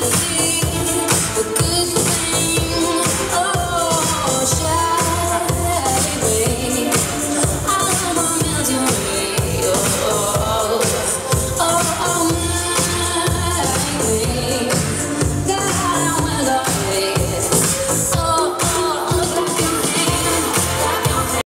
just wait.